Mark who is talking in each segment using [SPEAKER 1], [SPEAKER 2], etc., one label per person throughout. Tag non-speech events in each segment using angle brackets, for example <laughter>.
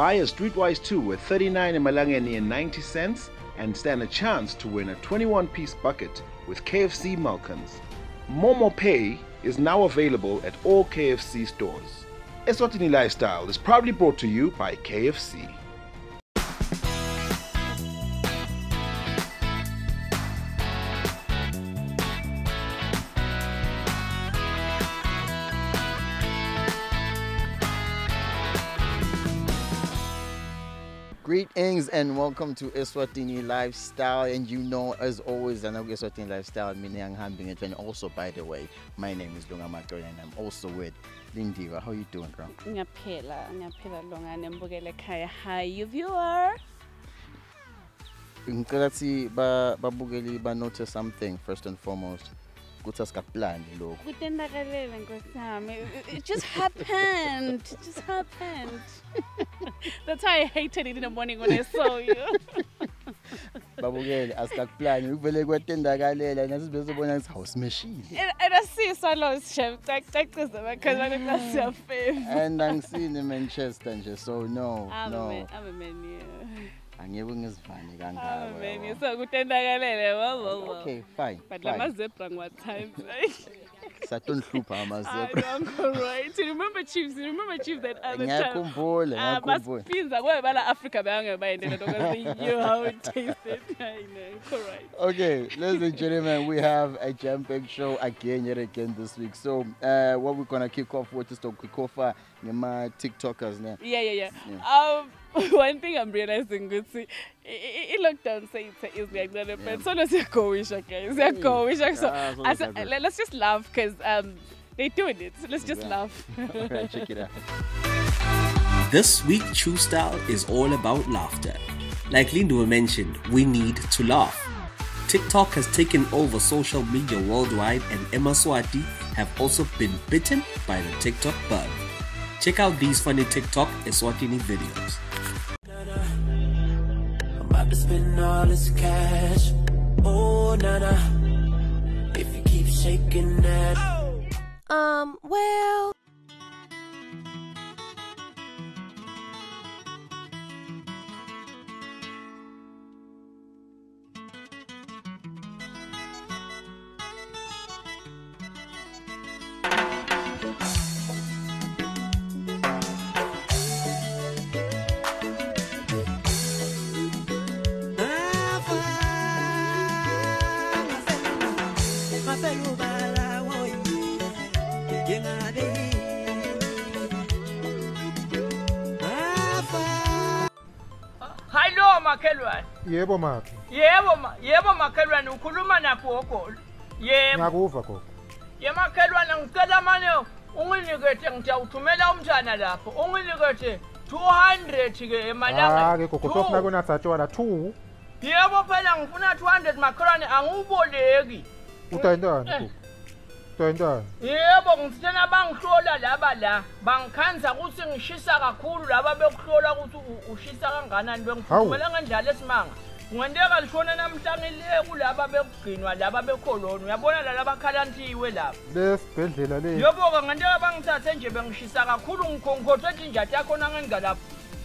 [SPEAKER 1] Buy a Streetwise 2 with 39 Malangeni and 90 cents and stand a chance to win a 21 piece bucket with KFC Malkerns. Momo Pay is now available at all KFC stores. Eswatini Lifestyle is proudly brought to you by KFC.
[SPEAKER 2] Greetings and welcome to Eswatini Lifestyle. And you know, as always, I know Eswatini Lifestyle, meaning humbing it. And also, by the way, my name is Lunga Makori and I'm also with Lindiva. How are you doing, bro?
[SPEAKER 3] ngiyaphila ngiyaphila longane mbukele ekhaya hi you viewer
[SPEAKER 2] ngicela ukuthi ba- babukeli ba-notice something first and foremost ukuthi asikaplani lokhu
[SPEAKER 3] nkosi yami It- it just happened it just happened <laughs> that's how i hated it in the morning when i saw you
[SPEAKER 2] babukele asikakuplani kuvele kwetendakalela nathi bezobona ukuthi hawusimeshile
[SPEAKER 3] and, and i see swallows chef because that's your favorite
[SPEAKER 2] and angisini manchester nje so no
[SPEAKER 3] I'm a
[SPEAKER 2] no
[SPEAKER 3] man, I'm a menu.
[SPEAKER 2] angeke ngizivane
[SPEAKER 3] I'm a
[SPEAKER 2] kangako
[SPEAKER 3] menu. So kutendakalele. Wow, wow.
[SPEAKER 2] okay fine
[SPEAKER 3] But lama zebra what time? I
[SPEAKER 2] amazebra
[SPEAKER 3] don't right. You remember Chiefs? You remember Chiefs that other time?
[SPEAKER 2] ngiyakhumbula
[SPEAKER 3] Ah,
[SPEAKER 2] ngiyakhumbula
[SPEAKER 3] basiphinza kube bala Africa bayangebayendela because you how it tasted. <laughs> I know, correct.
[SPEAKER 2] Okay, ladies and gentlemen, we have a jam pack show again, yet again this week. So, uh, what we're going to kick off with is to kick off uh, my TikTokers now.
[SPEAKER 3] Yeah, yeah, yeah. Um, <laughs> one thing I'm realizing good see, i-lockdown sayithe iziyaqala but solo siyagowisha guys siyagowisha so
[SPEAKER 2] Ah, solo
[SPEAKER 3] I said,
[SPEAKER 2] siyagowisha.
[SPEAKER 3] let- let's just laugh because um they're doing it so let's just
[SPEAKER 2] Yeah.
[SPEAKER 3] laugh <laughs>
[SPEAKER 2] Alright, check it out. <laughs>
[SPEAKER 4] This week, True Style is all about laughter. Like Lindu mentioned, we need to laugh. TikTok has taken over social media worldwide, and emaSwati have also been bitten by the TikTok bug. Check out these funny TikTok Eswatini videos.
[SPEAKER 5] To spend all this cash. Oh. If you keep shaking that.
[SPEAKER 6] Um, well.
[SPEAKER 7] Yebo makhe,
[SPEAKER 8] Yebo ma, yebo makhelwane ukhuluma nagogo. Yebo.
[SPEAKER 7] ngiyakuva gogo.
[SPEAKER 8] Ye makhelwane ngicela manje unginikethe ngiyawuthumela umntana lapho. Unginikethe 200 ke emalanga.
[SPEAKER 7] Ah ke gogo sofuna kunatha tshwala 2
[SPEAKER 8] Yebo phela ngifuna 200 makhelwane angiwuboleki.
[SPEAKER 7] utayintani
[SPEAKER 8] Eh.
[SPEAKER 7] gogo sidentane
[SPEAKER 8] yebo ngithena bangihlola laba la. Bangikhanza ukuthi ngishisa kakhulu laba bekuhlola ukuthi ushisa kanganani bengifumela ngendlala esimanga. Kungenteka lishone namhlangile kulaba bekugcinwa laba bekholoni uyabona lala bakhalantiwe lapha?
[SPEAKER 7] Lesibhedlela le.
[SPEAKER 8] Yobo-ke ngenteka bangithathe nje bengishisa kakhulu. Ngikhonkhothe tinjathi yakhona ngengalapha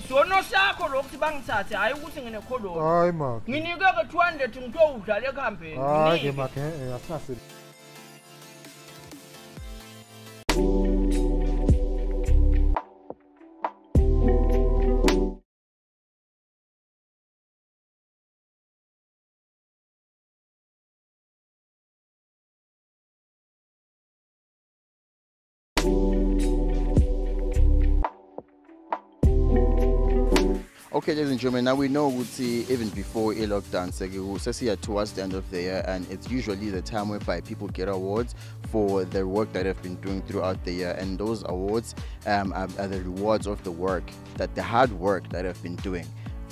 [SPEAKER 8] sono sakho lokuthi bangithathe hhayi ukuthi nginekholoni
[SPEAKER 7] hayi ma
[SPEAKER 8] nginike-ke two hundred ngitowudlala
[SPEAKER 7] ekuhambeni.
[SPEAKER 8] Hayi-ke
[SPEAKER 7] makhe eh, eh, asinasile
[SPEAKER 2] Okay, ladies and gentlemen, now we know ukuthi even before a lockdown, sesiya towards the end of the year, and it's usually the time whereby people get awards for the work that they've been doing throughout the year, and those awards um, are, are the rewards of the work, that the hard work that they've been doing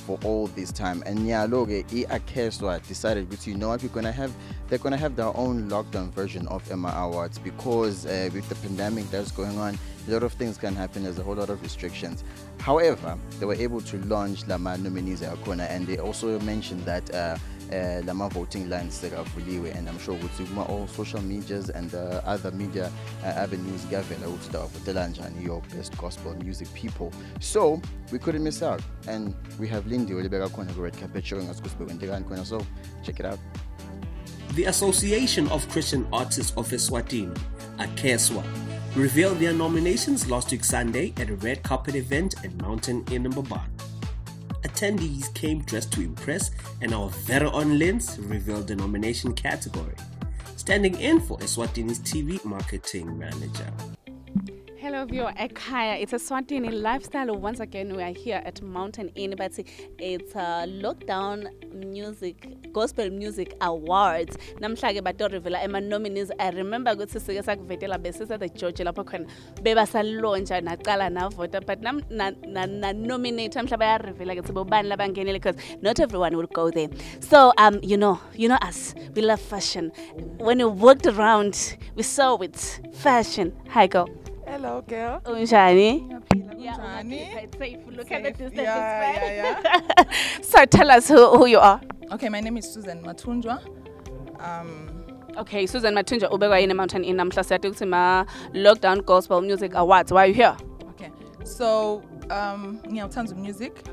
[SPEAKER 2] for all this time. And yeah, look, i-Akeswa decided, but you know what, we're gonna have, they're gonna have their own lockdown version of Emma Awards because uh, with the pandemic that's going on, a lot of things can happen. There's a whole lot of restrictions. However, they were able to launch Lama nominees Akona, and they also mentioned that uh, uh, lama voting lines sekavuliwe and i'm sure ukuthi kuma all social medias and uh, other media uh, avenues kuyavela ukuthi tawavotela njani your best gospel music people. So we couldn't miss out. And we have lindy olibeka khona ku-red carpet showing us ukuthi bekwentekani khona so check it out.
[SPEAKER 4] The Association of Christian Artists of Eswatini, AKESWA, revealed their nominations last week Sunday at a red carpet event at Mountain Inn Mbabane. Attendees came dressed to impress, and our very own Lens revealed the nomination category, standing in for Eswatini's TV marketing manager.
[SPEAKER 3] Hello, viewer Ekaya. It's Eswatini lifestyle. Once again, we are here at Mountain Inn, but it's a lockdown music, gospel music awards. Namhlanje bato reveal ema nominees. I remember ukuthi sike sakuvetela besisa the George lapho khona beba salonja naqala navota but nam na, na, na nominate mhla baya reveal ukuthi bobani labangenile because not everyone will go there. So um you know, you know us. We love fashion. When we walked around, we saw it. Fashion. Hi girl.
[SPEAKER 9] Hello, girl.
[SPEAKER 3] Unjani? Yeah, safe. At the distance.
[SPEAKER 9] Yeah, <laughs>
[SPEAKER 3] so tell us who, who you are.
[SPEAKER 9] Okay, my name is Susan Matunjwa. Um,
[SPEAKER 3] Okay, Susan Matunja ubekwa yini Mountain in namhla siyade ukuthi ma Lockdown Gospel Music Awards. Why are you here?
[SPEAKER 9] okay, so um, ngiyawuthanda music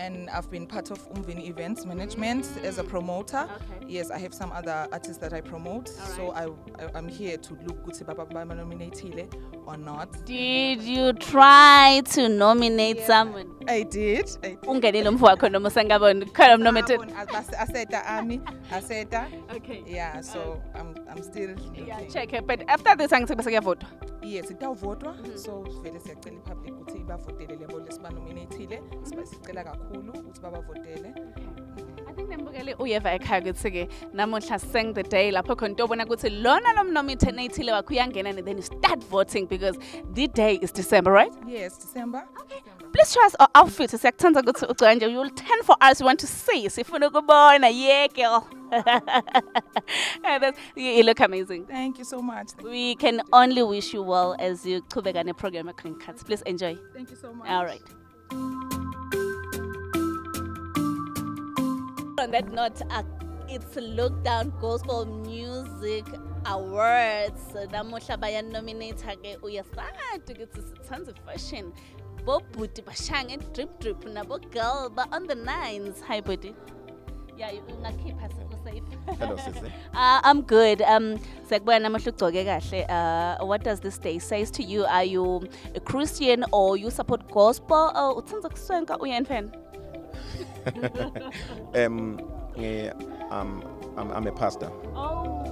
[SPEAKER 9] and I've been part of Umvini Events Management as a promoter.
[SPEAKER 3] Okay.
[SPEAKER 9] Yes, I have some other artists that I promote. So I, I, I'm here to look good baba baba nominated or not.
[SPEAKER 3] Did you try to nominate someone?
[SPEAKER 9] I did. I did.
[SPEAKER 3] Ungenile umfu wakho noma usengaboni khona
[SPEAKER 9] as- Aseta Ami, Aseta.
[SPEAKER 3] Okay.
[SPEAKER 9] Yeah, so I'm, I'm still looking.
[SPEAKER 3] Yeah, check it. But after this angithi bese kuyavotwa.
[SPEAKER 9] yes itawuvotwa
[SPEAKER 3] Mm-hmm.
[SPEAKER 9] so vele siyacela ipublic ukuthi ibavotele lebo lesibanominathile sicela kakhulu ukuthi babavotele
[SPEAKER 3] I think nembukele uyeva ekhaya ukuthi-ke namuhla seng the day lapho khona into obona ukuthi lona lomnominathile wakho uyangena and then you start voting because the day is December, right?
[SPEAKER 9] yes december okay
[SPEAKER 3] Please show us our outfit. Siyakuthanda ukuthi ugcoka nje. You will turn for us. We want to see. Sifuna ukubona. Yeah, girl. <laughs> Yeah, you, you look amazing.
[SPEAKER 9] thank you so much
[SPEAKER 3] We can only wish you well as you qhubeka neprogram eCream Cuts. Please enjoy.
[SPEAKER 9] thank you so much
[SPEAKER 3] All right. On that note, uh, it's Lockdown Gospel Music Awards. Namuhla baya nominate ke uyasati ukuthi sithanda fashion. Bo booty bashange drip drip girl ba on the nines. Hi buddy. Yeah, you ungakhipha.
[SPEAKER 10] Hello, <laughs> Sisi.
[SPEAKER 3] Uh, I'm good. Um, sekubona namuhla ugcoke kahle. Uh, what does this day says to you? Are you a Christian or you support gospel? Oh, utsandza kuswenka uyani fan?
[SPEAKER 10] um, um, I'm, I'm a pastor.
[SPEAKER 3] Oh,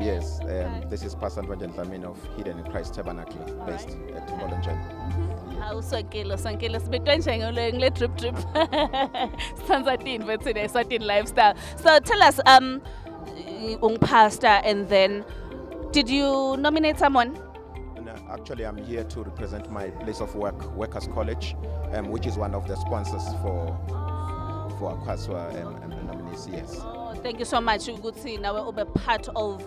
[SPEAKER 10] Yes, um, this is Pastor Ndwanje Dlamini of Hidden in Christ Tabernacle, based at Molenjan.
[SPEAKER 3] hawu sonkelo sonkelo sibetwe nje ngole ngile drip drip. <laughs> Sithanda tin but today Swatin lifestyle. So tell us um ung pastor and then did you nominate someone?
[SPEAKER 10] Actually, I'm here to represent my place of work, Workers College, um, which is one of the sponsors for for Akeswa um, nominees. Yes.
[SPEAKER 3] Thank you so much ukuthi nawe ube part of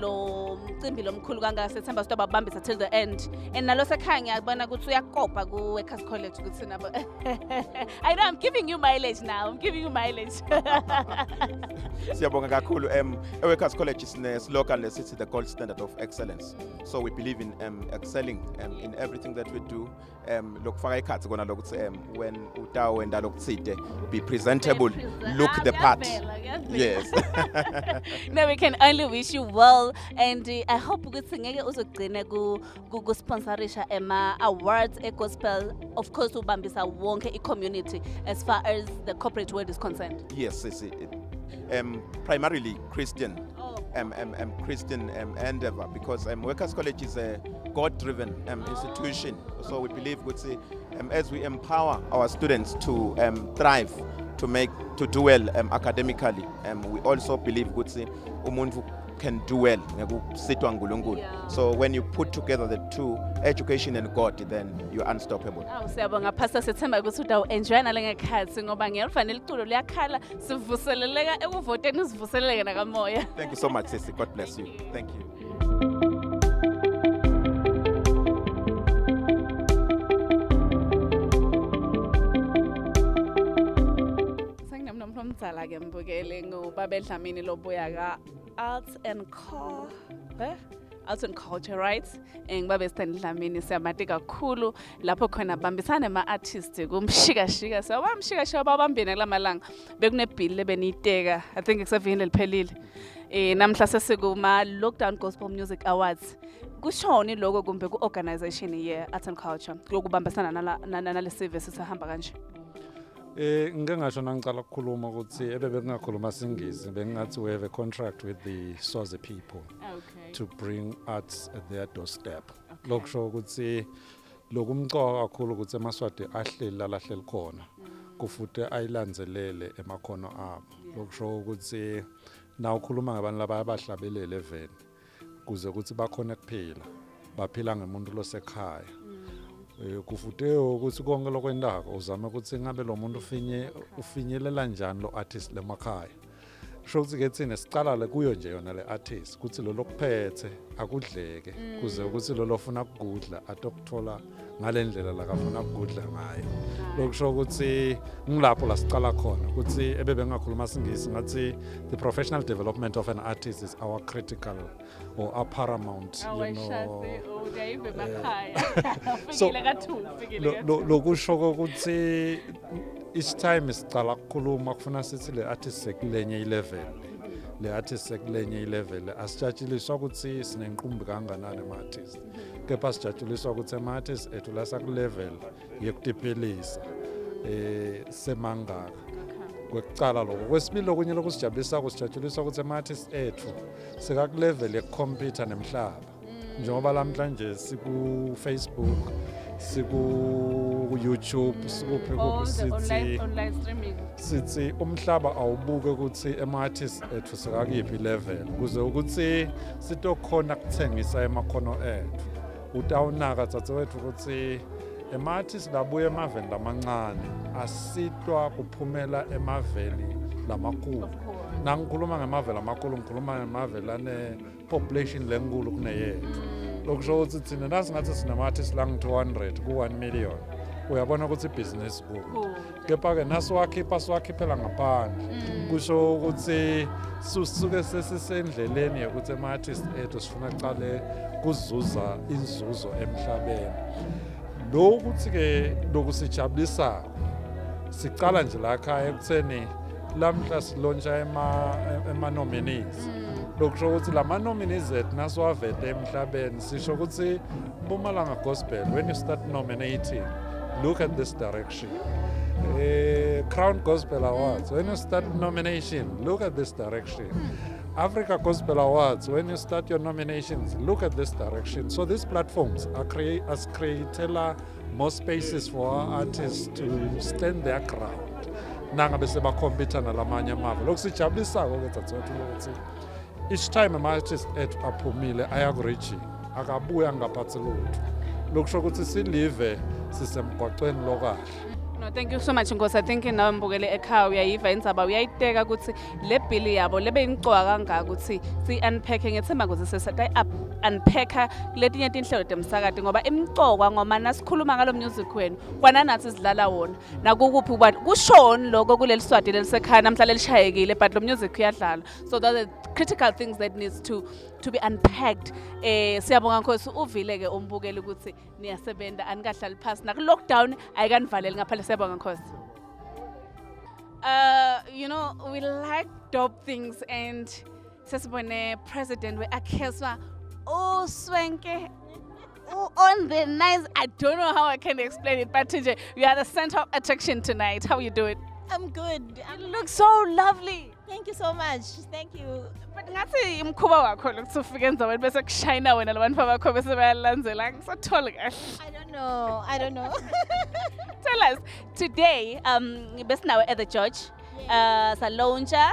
[SPEAKER 3] lo mcimbi lomkhulu kangaka sethemba babambisa till the end and nalo sekhaya ngiyabona ukuthi uyakopa ku-workers college ukuthi nabo <laughs> i know i'm giving you mileage now i'm giving you mileage <laughs>
[SPEAKER 10] Siyabonga kakhulu. Um, Workers College is a slogan that the gold standard of excellence. So we believe in um, excelling um, in everything that we do. Um, lokufaka ikhathi kona lokuthi um, when lokutsite be presentable, look the part. Yes. <laughs>
[SPEAKER 3] no we can only wish you well and uh, i hope ukuthi ngeke uzogcine ku- ku- kusponsorisha ema-awards e-gospel of course ubambisa wonke i-community as far as the corporate world is concerned
[SPEAKER 10] Yes, it's, it, um, primarily Christian,
[SPEAKER 3] Oh.
[SPEAKER 10] um, um, um, Christian um, endeavor because um, Workers College is a God-driven um, institution. So we believe, say, um, as we empower our students to um, thrive, to make to do well um, academically, um, we also believe, say, umuntu can do well ngekusitwa nguNkulunkulu.
[SPEAKER 3] Yeah.
[SPEAKER 10] So when you put together the two, education and God, then you're unstoppable.
[SPEAKER 3] siyabonga phasta sithemba ukuthi udawu-enjoya nale ngoba ngelifanele iculo liyakhala sivuseleleka ekuvoteni sivuseleleke nakamoya
[SPEAKER 10] Thank you so much, Sissy. God bless you. Thank you.
[SPEAKER 3] Umdzala ke mbukeli ngubaba Dlamini lobuya ka Arts and Co eh Arts and Culture rights ngibaba Stan Dlamini siyamati kakhulu. Lapho khona bambisana nema artist kumshikashika. Shika mshikashika bamshika shika babambene kulamalanga bekune bill lebeniteka. I think kusevini liphelile eh namhla sesikuma Lockdown Gospel Music Awards. Kushoni lokho kumbe ku-organization ye arts and culture lokubambisana nala- nala- nale service sihamba kanje
[SPEAKER 11] Eh ngike ngasho nangicala ukukhuluma ukuthi ebe bengingakhuluma singisi bengingathi we have a contract with the Swazi people
[SPEAKER 3] okay
[SPEAKER 11] to bring arts at their doorstep. Lokusho ukuthi lokumcoka kakhulu ukuthi emaswati ahleli la lahleli khona. Kufuthi ayilandzelele emakhono abo. Lokusho ukuthi na ukhuluma ngabantu laba abahlabelele eveni kuze ukuthi bakhone kuphila. Baphila ngemuntu losekhaya. Eh, kutsi ukuthi konke lokwentako uzame ukuthi ngabe lo muntu ufinyelela njani lo artist lemakhaya sho ukuthi ke thina sicala le kuyo nje yona le artist kuthi lo lokuphethe akudleke kuze ukuthi lo lofuna ukudla atokuthola ngale ndlela la kafuna ukudla ngayo. Lokusho ukuthi ngilapho la sicala khona ukuthi ebe bengakhuluma singisi ngathi the professional development of an artist is our critical or our paramount you know. So, lokusho ukuthi each time sicala ukukhuluma kufuna sithi le artist sekulenye ilevel. Le artist sekulenye ilevel. Asijatshuliswa ukuthi sinenqumbi kanganani ema-artist kepha sijatshuliswa ukuthi ama-artist ethu la sakulevel yekutiphilisa eh semangaka. Kwekucala lokho. Kwesibili lokunye lokusijabulisa sijatshuliswa ukuthi ama-artist ethu sekakulevel yekukhompyutha nemhlaba. Njengoba namhlanje siku-facebook siku-youtube sikuphi kuphi sithi
[SPEAKER 3] online streaming.
[SPEAKER 11] sithi umhlaba awubuke ukuthi ema-artist ethu sekakiphi level. Kuze ukuthi sitokhona kuthengisa emakhono ethu. Utawunaka dzadzewethu ukuthi ema-artist labuya emaveni lamancane. Asitwa kuphumela emaveni lamakhulu. Nangikhuluma ngemaveli amakhulu ngikhuluma ngemaveli ane-population lenkulu kuneyethu. Lokusho ukuthi thina nasingathi sinama-artist langu-200 ku-1 million. Uyabona ukuthi ibhizinisi kulo kepha-ke nasiwakhipha siwakhiphela ngaphandle. Kusho ukuthi susuke sesisendleleni yokuthi ama-artist ethu sifuna kucale kuzuza inzuzo emhlabeni. Lo ukuthi-ke loku sijabulisako sicala nje la khaya ekutheni lamhla silontsha ema- ema-nominees. Lokusho ukuthi la ma-nominees ethu nasiwavete emhlabeni sisho ukuthi mpumalanga gospel when you start nominating look at this direction uh, Crown Gospel Awards, when you start nomination, look at this direction. Africa Gospel Awards, when you start your nominations, look at this direction. So these platforms are create as createla more spaces for our artists to stand their ground. nangabe sebakhompyutha nalamanye amava lokhu sijabulisako-ke dzadzewethu lokuthi each time ama-artist ethu aphumile ayakurijini. Akabuye angaphathi lutho. Lokusho ukuthi silive sisemgwacweni lokahle
[SPEAKER 3] no thank you so much nkosi. I think nawe mbukele ekhaya uyayiva. Indzaba uyayiteka ukuthi le bhili yabo lebe imcoka kangaka ukuthi siyi-unpacke ngethemba kuze sesatayi-unpacka kuletinye tinhlelo temsakati ngoba imcokwa ngoma nasikhuluma ngalo music wenu kwananathi sidlala wona. Nakukuphi kuba kushoni loko kuleli swadi lelisekhaya namhla lelishayekile but lo music uyadlala. So those are critical things that needs to to be unpacked. Eh siyabonga nkosi uvile-ke umbukeli ukuthi anikahlali phasi. Naku-lockdown ayikanivaleli ngaphandle. Siyabonga nkosi. Uh, you know, we like dope things and sesibone president we-akheswa uswenke on the nice. I don't know how i can explain it but nje you are the center of attraction tonight. How you do it
[SPEAKER 6] I'm good.
[SPEAKER 3] you look so lovely.
[SPEAKER 6] Thank you so much. Thank you.
[SPEAKER 3] But ngathi imkhuba wakho lokuthi ufike enzaweni bese kushayina wena labantu bakho bese bayalandzela ngisatholi kahle
[SPEAKER 6] I don't know. I don't know. <laughs>
[SPEAKER 3] tell us today um besinawe at the george uh salontsha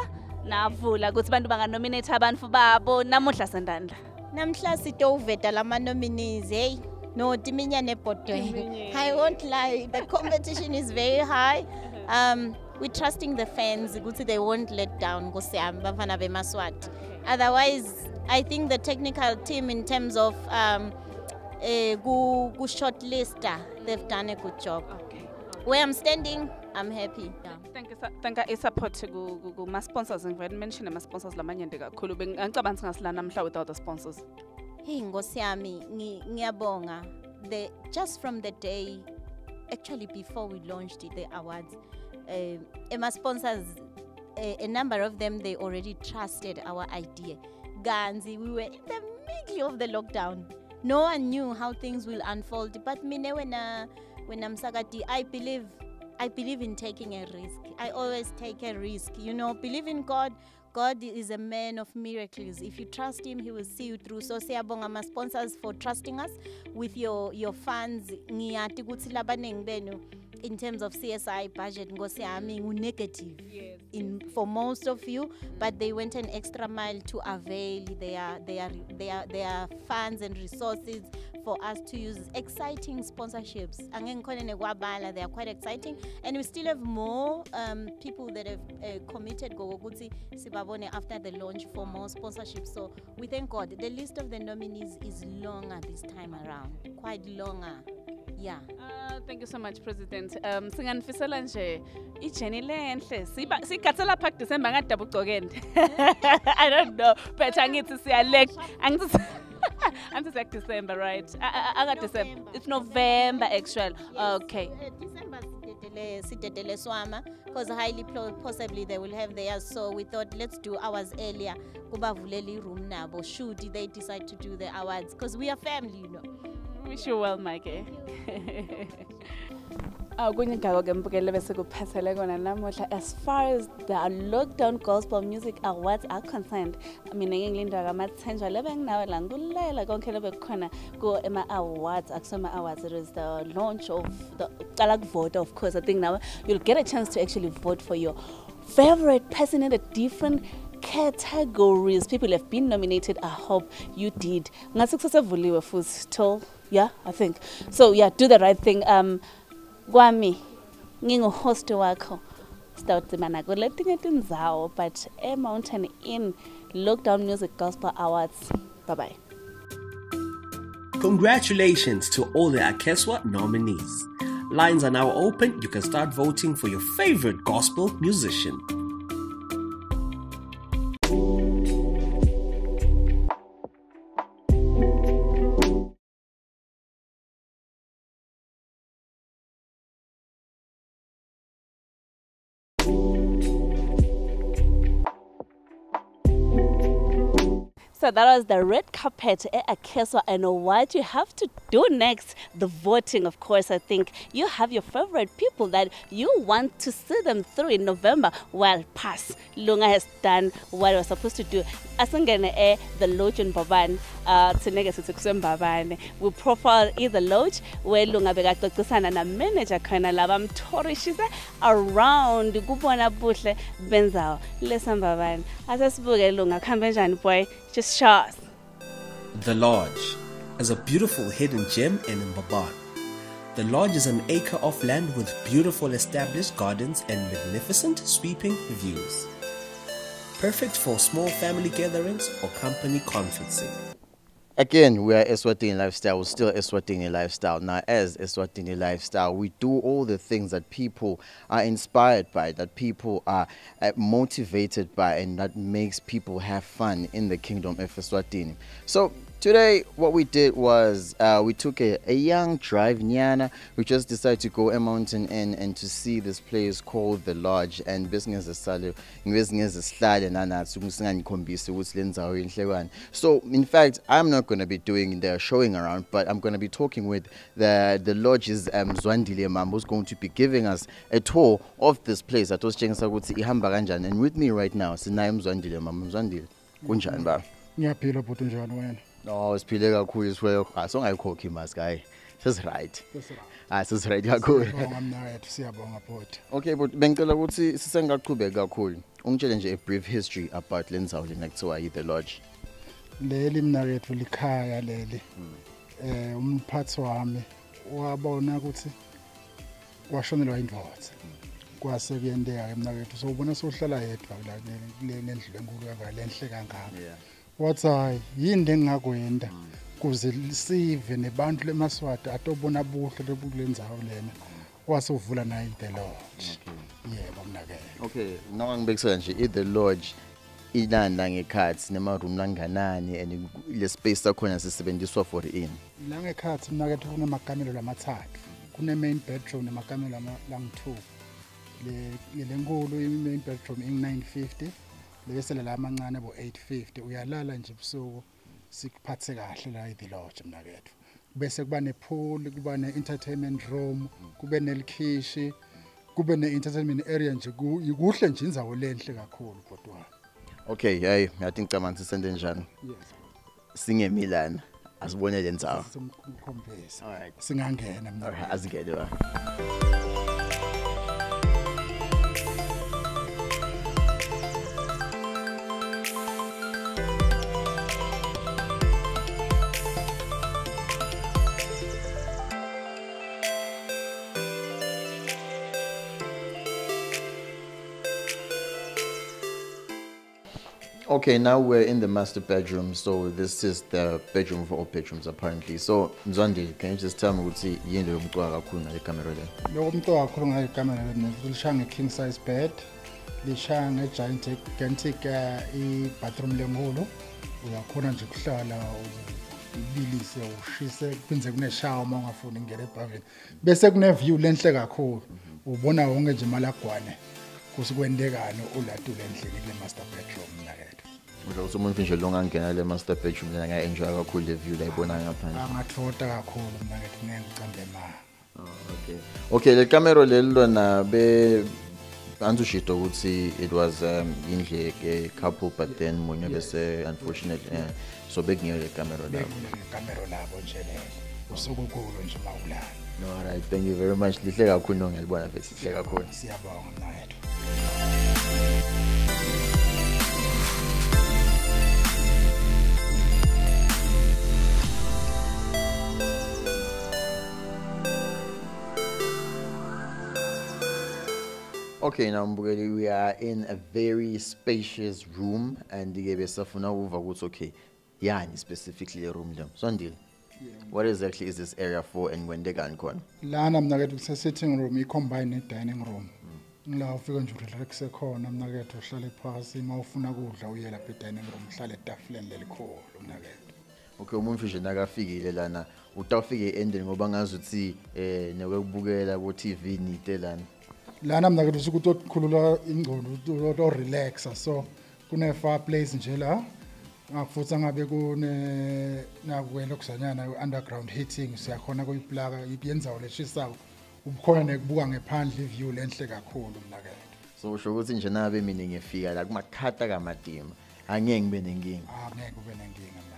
[SPEAKER 3] navula ukuthi abantu banganominate abantu babo namuhla sendandla
[SPEAKER 6] Namhla sitoveta lama nominees. Hey. No, Timinya Nepotwe. I won't lie. The competition is very high. <laughs> Um, we're trusting the fans. ukuthi They won't let down. Ngosiyami, Bafana Bemaswati. Otherwise, I think the technical team, in terms of um, uh, shortlister, they've done a good job. Where I'm standing, I'm happy. Yeah.
[SPEAKER 3] Thank you, sa- thank you support kuma sponsors ngivele mention ama sponsors lamanyende kakhulu bengicabanga singasila namhla without the sponsors.
[SPEAKER 6] Hey Nkosi yami, ngi- ngiyabonga. The just from the day actually before we launched the awards, uh, Emma sponsors a, a number of them they already trusted our idea. Ganzi, we were in the middle of the lockdown. No one knew how things will unfold. But mine when uh, when I'm Sagati, I believe I believe in taking a risk. I always take a risk. You know, believe in God. God is a man of miracles. If you trust Him, He will see you through. So, siyabonga ma sponsors for trusting us with your your funds. In terms of CSI budget ngosi yami negative in for most of you, but they went an extra mile to avail their their their their funds and resources for us to use exciting sponsorships. Angeke ngikhone nekwabala, They are quite exciting, and we still have more um, people that have uh, committed gogokuthi sibabone after the launch for more sponsorships. So we thank God. The list of the nominees is longer this time around, quite longer. Yeah.
[SPEAKER 3] Uh, thank you so much President. Um singanifisela nje ijeni lenhle. Siba sigathe lapha kuDecember ngadabu ugcokende. <laughs> I don't know. But angithi siyalek. Angithi <laughs> Angithi siyak December right? Aka December. It's November actually. Okay.
[SPEAKER 6] December sidedele swama because highly possibly they will have theirs so we thought let's do ours earlier kubavulela room nabo should they decide to do the awards because we are family you know I
[SPEAKER 3] wish you well, eh? <laughs> kona namuhla. As far as the lockdown gospel music awards are concerned mina ngingilindwa kamathenjwa lebe nginawe la ngikulela konke lebe kukhona ku-ema-awards akusema-awards it is the launch of the cala kuvota of course i think now you'll get a chance to actually vote for your favorite person in the different categories. People have been nominated i hope you did. Till yeah i think so yeah do the right thing um kwami nginguhost wakho sitawudzimana kuletinye tindzawo but e-mountain inn lockdown music gospel awards bye bye
[SPEAKER 4] Congratulations to all the Akeswa nominees. Lines are now open. You can start voting for your favorite gospel musician.
[SPEAKER 3] So that was the red carpet at Akeswa, and what you have to do next, the voting, of course. I think you have your favorite people that you want to see them through in November. Well, pass. Lunga has done what it was supposed to do. Asangene e the lodge in Baban, uh, Baban. We profile either lodge where Lunga Begato na manager kana labam torishize around Gubona Bushle Benzao. Listen, Baban. Asasibuke Lunga, Kambenjan boy. Just show us.
[SPEAKER 4] The Lodge is a beautiful hidden gem in Mbabane. The Lodge is an acre of land with beautiful established gardens and magnificent sweeping views. Perfect for small family gatherings or company conferencing.
[SPEAKER 2] Again, we are Eswatini Lifestyle. We're still Eswatini Lifestyle. Now, as Eswatini Lifestyle, we do all the things that people are inspired by, that people are uh, motivated by, and that makes people have fun in the kingdom of Eswatini. So, Today, what we did was uh, we took a, a young drive, Nyana. We just decided to go a Mountain Inn and to see this place called The Lodge. And business is. So, in fact, I'm not going to be doing the showing around, but I'm going to be talking with the, the Lodge's um, Zwandile Mam, who's going to be giving us a tour of this place. And with me right now, Sinaim Zwandile Mam. Zwandile, kunjani ba?
[SPEAKER 12] ngiyaphila
[SPEAKER 2] no siphile kakhulu siwe asongayikhokhi imask hayi sesiright hayi sesiright kakhulu
[SPEAKER 12] Siyabonga mnawethu siyabonga bhuti
[SPEAKER 2] okay but bengicela ukuthi sisengaqhubeka kakhulu ungitshele nje a brief history about le ndzawo lena kuthiwa yi-the lodge
[SPEAKER 12] leli mnakethu likhaya leli eh umphathi wami wabona ukuthi washonelwa indvodza kwase kuyenteka ke mnakethu so ubona sohlala yedwa la kule nendlu enkulu kangaka lenhle kangaka wathi hayi yini lengingakwenda kuze sive nebantu lemaswati atobona buhle lebukule ndzawo lena. Wasuvula naye the lodge. Yebo mnakethu
[SPEAKER 2] okay noma ngibekisela nje i-the lodge inani ngekhathi nema-room langanani and le space sakhona sisebenziswa for ini?
[SPEAKER 12] La ngekhathi mnakethu kunamakamelo lamathathu kune-main bedroom nemakamelo lama- langu-two Le- le nkulu i-main bedroom ing-950 lebesele la amancane bo-850 uyalala nje ebusuku sikuphathe kahle la i-the lodge mnakethu bese kuba nepool kuba ne-entertainment room kube nelikhishi kube ne-entertainment area nje ku- kuhle nje indzawo lenhle kakhulu kodwa.
[SPEAKER 2] Okay hayi ngathi ngicabanga sisente njani? Singemilana asibone le ndzawo
[SPEAKER 12] simkhombisa singangena mna.
[SPEAKER 2] Alright, azingene ba Okay, now we're in the master bedroom. So this is the bedroom for all bedrooms apparently. So Nzwandi, can you just tell me ukuthi yini lo mcwa kakhulu ngale kamera le?
[SPEAKER 12] loko umuntu kakhulu ngayo ikamera lishaya nge-king size bed lishaya nge-gigantic uh, i-bathroom lenkulu uyakhona nje kuhlala ubilise ushise kuphindze kuneshawa uma ungafuni ngena ebhavini bese kune-view lenhle kakhulu ubona wonke nje malagwane kusikwendekani uladule endlini kule master bedroom nakethu
[SPEAKER 2] Usho ukuthi umuntu nje lo ngangena le master bedroom lena nga-enjoy kakhulu le view la ibona ngaphandle.
[SPEAKER 12] angathoda kakhulu mnakethu ngeke ngicambe ma
[SPEAKER 2] Okay. Okay, le kamera leli lona be anzushido ukuthi it was um indle ke couple but then munye bese unfortunately uh, so bekungeke le kamera lapho.
[SPEAKER 12] ikamero labo nje lelo usuku kulo nje mawulala
[SPEAKER 2] No, right. Thank you very much. Lihle kakhulu nongelibona lihle kakhulu.
[SPEAKER 12] siyabonga mnakethu
[SPEAKER 2] Okay, now we are in a very spacious room and ke besafuna ukuva ukuthi okay, Yeah, and specifically le room le. Sondile. What exactly is this area for and kwendekani khona?
[SPEAKER 12] lana mnakethu kuse-sitting room i-combine ne-dining room ngila ufika nje urelaxe khona mnakethu uhlale phasi uma ufuna kudla uye lapha e-dining room uhlale etafuleni lelikhulu mnakethu
[SPEAKER 2] Okay, umuntu nje nakafikile lana utawufike endeni ngoba ngazi ukuthi eh nekubukela ku TV nite lana.
[SPEAKER 12] Lana mnakethu usuke utokhulula ingqondo utorelaxa so kune-fireplace nje la futhi angabe kune nakwelokuzanyana underground heating siyakhona kuyiplaka yenzawo leshisako ubukhona nekubuka ngephandle iview lenhle kakhulu mnakethu
[SPEAKER 2] So usho ukuthi nje nabe mina ngifika la kumakhata kamadima. Angeke ngibe nenkinga.
[SPEAKER 12] angeke ube nenkinga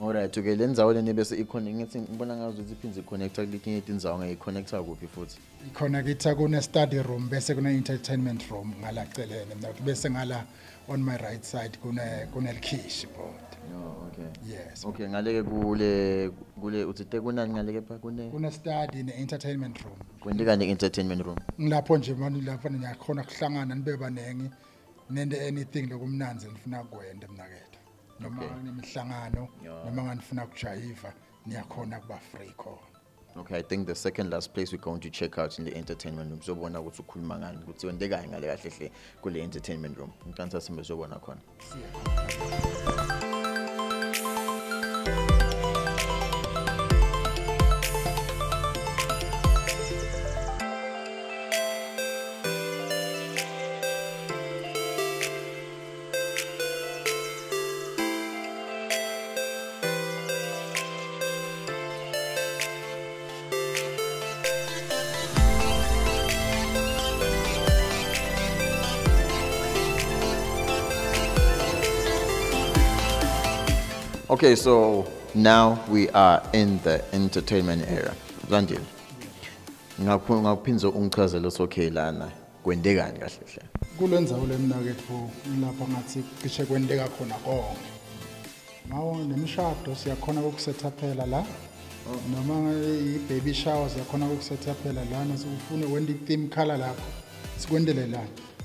[SPEAKER 2] Alright, okay lendzawo leni bese ikhona ngithi ngibona ngazi ukuthi iphindze connecta kuletinye indzawo ngayiconnecta kuphi futhi.
[SPEAKER 12] khona kithi kune-study room bese kune-entertainment room ngalacelene mnakethu bese ngala on my right side kune kunelikhishi bod
[SPEAKER 2] Oh, okay.
[SPEAKER 12] yes
[SPEAKER 2] Okay, ngaleke kule kule uthi te kunani ngaleke pha kune
[SPEAKER 12] kune-study ne-entertainment room
[SPEAKER 2] kwendekani entertainment room.
[SPEAKER 12] ngilapho nje mani lapho niyakhona kuhlangana nibe baningi nende anything lokumnanzi nifuna kwenda mnakethu noma
[SPEAKER 2] Okay.
[SPEAKER 12] nemihlangano
[SPEAKER 2] Yeah.
[SPEAKER 12] noma nganifuna kujayiva niyakhona kuba free khona
[SPEAKER 2] Okay, I think the second last place we're going to check out in the entertainment room. Sobona ukuthi ukhuluma ngani ukuthi wendekani ngale kahle hle kule entertainment room. Ngicela simbe sobona khona. Okay, so now we are in the entertainment area. Zandile. Ngakho ngakuphinza ungichazela ukuthi okay lana kwendekani kahle hle.
[SPEAKER 12] kule ndzawo lemnakethu ngilapha ngathi cishe kwenteka khona konke ngawo nemishado siyakhona ukusethaphela la noma i-baby shower siyakhona ukusethaphela lana sikufune wenda i-theme color lakho sikwendele la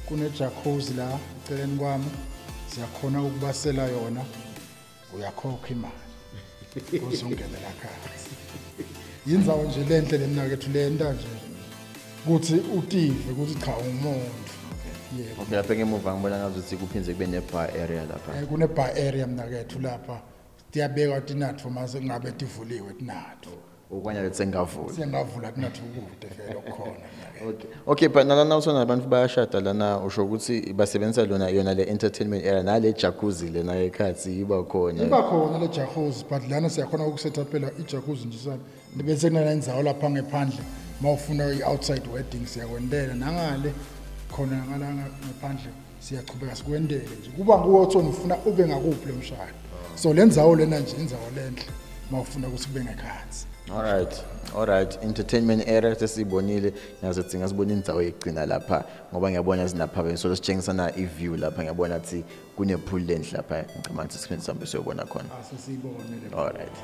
[SPEAKER 12] kune-jacuzzi la eceleni kwami siyakhona ukubasela yona uyakhokha imali. Uze ungene la khansi yindzawo nje lenhle lemnakethu lenta nje. Kuthi utive ukuthi cha ungumuntu yebo.
[SPEAKER 2] Okay lapha ngemuva ngibona ngazuthi kuphinze kube ne-bar area lapha.
[SPEAKER 12] Eh, kune-bar area mnakethu lapha. Tiyabekwa tinatfo mase kungabe tivuliwe tinatfo
[SPEAKER 2] okwanya sengavula.
[SPEAKER 12] Sengavula tinatfo kude vele
[SPEAKER 2] okay. Okay but nalana usona abantu bayashada lana usho ukuthi basebenzisa lona yona le entertainment era nale jacuzzi lena ekhathi iba khona.
[SPEAKER 12] Iba khona le jacuzzi but lana siyakhona ukusethaphela ijacuzzi nje sana bese kunala indzawo lapha ngephandle uma ufuna i-outside wedding siyakwendela nangale khona ngala ngaphandle siyachubeka sikwendele nje. Kuba nguwe othona ufuna ube ngakuphi lo mshado. So le ndzawo lena nje indzawo lenhle uma ufuna ukuthi kube ngekhansi
[SPEAKER 2] alright alright entertainment era sesiyibonile nazo sidinga sibone indzawo yegcina lapha ngoba ngiyabona sinaphakamiso lesitshengisana i-view lapha. Ngiyabona athi kunepool lenhle lapha. Ngicabanga ukuthi siphinde sihambe siyobona khona.
[SPEAKER 12] Ah, Asesiyibonele
[SPEAKER 2] alright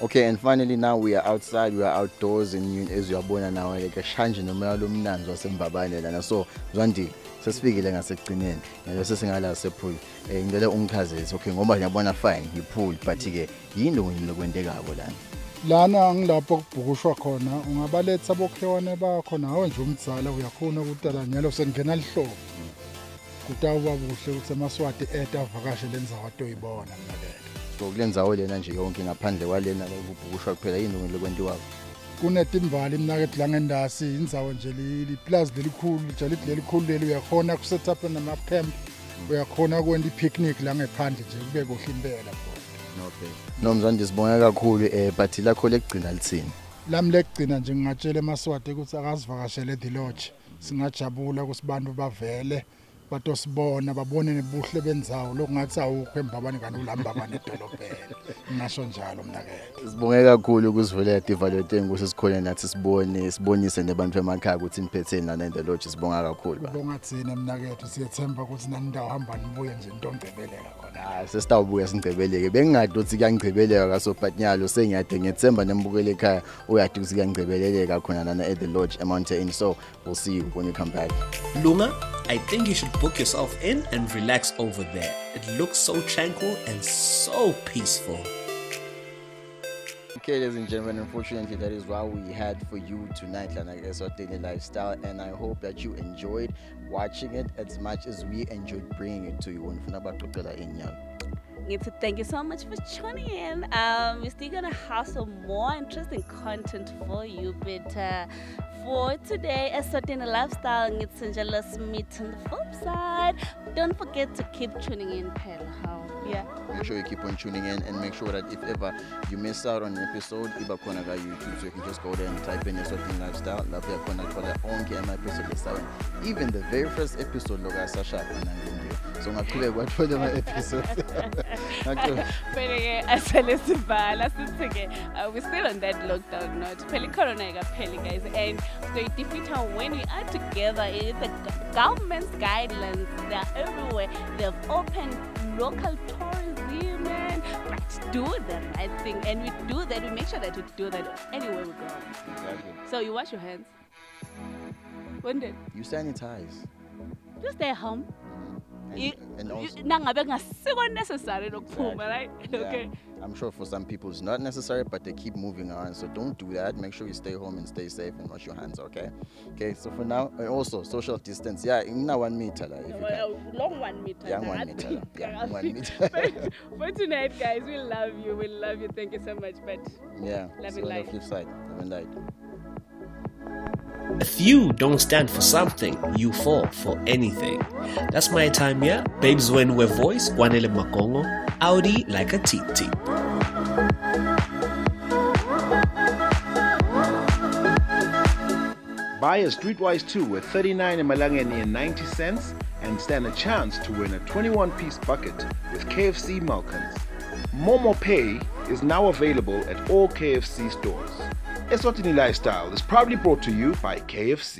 [SPEAKER 2] Okay, and finally now we are outside, we are outdoors and you, as uyabona nawe like shanje nomoya lomnanzi wasembabane lana. So, Zwandi, sesifikile ngasekugcineni. Ngalo sesingala sepool. Eh ngicela ungichazise. Okay, ngoba ngiyabona fine, yipool but ke yini lokho lokwendekako lana?
[SPEAKER 12] lana ngilapho kubhukushwa khona ungabaletha bokhewane bakho nawe nje umdzala uyakhona ukuthi la nyalo sekungena lihlobo kutawuba kuhle ukuthi amaswati eta avakashe lendzawo atoyibona mina lelo
[SPEAKER 2] So kulenzawo lena nje yonke ngaphandle kwalena lokubhukushwa kuphela yini lokho lokwentiwako?
[SPEAKER 12] kunetimbali imnakethi langendasi indzawo nje li- liplazi lelikhulu lijalithi lelikhulu leli uyakhona kusetapha namacamp uyakhona kwenta i-picnic langephandle nje kube kuhle impela
[SPEAKER 2] Okay. Nomzwandi sibonga kakhulu eh but lakho lekugcina lithini?
[SPEAKER 12] lami lekugcina nje ngingatshela emaswati ukuthi akasivakashele the lodge singajabula ukuthi bantu bavele batosibona babone nebuhle bendzawo lokungathi awukho embabane kanti ulambabane edolobheni ngingasho njalo mnakethe
[SPEAKER 2] Sibonge kakhulu ukusivulela Divaloteng ukuthi sikhona nathi sibone sibonise nebantu emakhaya ukuthi niphetheni lana lodge sibonga kakhulu. ba.
[SPEAKER 12] ubonga thina mnakethu siyethemba ukuthi nani ndawo hamba nibuye nje into ongcebeleka khona
[SPEAKER 2] Ah sesitawubuya singcebeleke bengingade ukuthi kuyangcebeleka kaso but nyalo sengiyade ngiyethemba nembukele ekhaya uyade ukuthi kuyangcebeleleka khona lana at the lodge eMountain so we'll see you when you come back.
[SPEAKER 4] Lunga, I think you should book yourself in and relax over there. It looks so tranquil and so peaceful.
[SPEAKER 2] Okay, ladies and gentlemen, unfortunately, that is what we had for you tonight, Lana Eswatini Lifestyle, and I hope that you enjoyed watching it as much as we enjoyed bringing it to you. Ngifuna baxoxela inyama.
[SPEAKER 3] Need to thank you so much for tuning in. Um, we're still gonna have some more interesting content for you, but uh, for today, Eswatini lifestyle, it's let's meet on the flip side. Don't forget to keep tuning in, Pel. How? Yeah.
[SPEAKER 2] Make sure you keep on tuning in and make sure that if ever you miss out on an episode, iba khona ka YouTube, so you can just go there and type in Eswatini Lifestyle. Lapho yakhona thola onke ama-episode esayo. Even the very first episode lo kaSasha unangendiwe. So ngaqhubeka kwathole ama-episodes.
[SPEAKER 3] Phela-ke asale sivala sithi-ke we're still on that lockdown note phela icorona ayikapheli guys. And soyidefeater when we are together. The government's guidelines. They're everywhere. They've opened local tourism and let's do the right thing and we do that. We make sure that we do that anywhere we go.
[SPEAKER 2] Exactly.
[SPEAKER 3] so you wash your hands. When did
[SPEAKER 2] You sanitize.
[SPEAKER 3] you stay at
[SPEAKER 2] home
[SPEAKER 3] nangabe kungasikho necessary lokuphuma right
[SPEAKER 2] Yeah.
[SPEAKER 3] okay
[SPEAKER 2] I'm sure for some people it's not necessary, but they keep moving around. So don't do that. Make sure you stay home and stay safe and wash your hands, okay? Okay, so for now, and also social distance. Yeah, in one meter, if you can.
[SPEAKER 3] Well, long one meter.
[SPEAKER 2] Yeah, one meter, <laughs> yeah, <laughs> one meter.
[SPEAKER 3] but for tonight, guys, we love you. We love you. Thank you so much. But
[SPEAKER 2] Yeah,
[SPEAKER 3] Love
[SPEAKER 2] see
[SPEAKER 3] and
[SPEAKER 2] on
[SPEAKER 3] light.
[SPEAKER 2] flip side. Love and light.
[SPEAKER 4] If you don't stand for something, you fall for anything. That's my time here. Babes when we're voice, Kwanele Makongo, Audi like a teep.
[SPEAKER 1] Buy a Streetwise 2 with 39 Malangeni and 90 cents and stand a chance to win a 21 piece bucket with KFC Malkerns. Momo Pay is now available at all KFC stores. Eswatini Lifestyle is proudly brought to you by KFC.